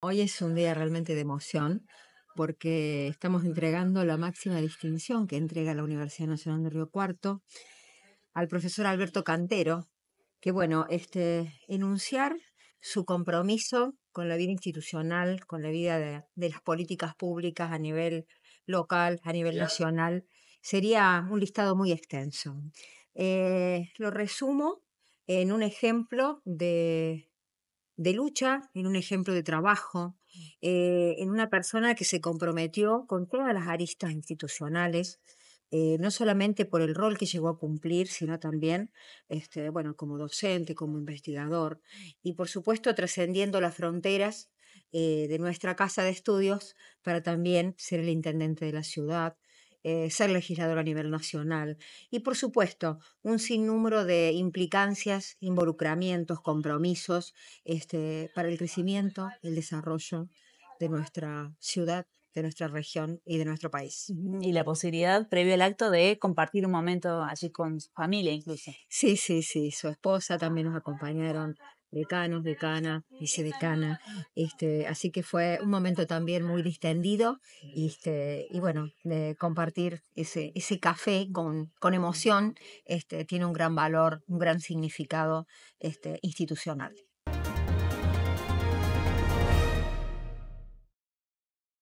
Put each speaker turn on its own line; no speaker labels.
Hoy es un día realmente de emoción porque estamos entregando la máxima distinción que entrega la Universidad Nacional de Río Cuarto al profesor Alberto Cantero, que bueno, este, enunciar su compromiso con la vida institucional, con la vida de, las políticas públicas a nivel local, a nivel nacional, sería un listado muy extenso. Eh, lo resumo en un ejemplo de de lucha, en un ejemplo de trabajo, eh, en una persona que se comprometió con todas las aristas institucionales, eh, no solamente por el rol que llegó a cumplir, sino también, este, bueno, como docente, como investigador, y por supuesto trascendiendo las fronteras eh, de nuestra casa de estudios para también ser el intendente de la ciudad, eh, ser legislador a nivel nacional y, por supuesto, un sinnúmero de implicancias, involucramientos, compromisos este, para el crecimiento, el desarrollo de nuestra ciudad de nuestra región y de nuestro país.
Y la posibilidad, previo al acto, de compartir un momento allí con su familia incluso.
Sí, sí, sí. Su esposa también nos acompañaron decanos, decana, vicedecana. Este, así que fue un momento también muy distendido este, y bueno, de compartir ese, ese café con, con emoción este, tiene un gran valor, un gran significado este, institucional.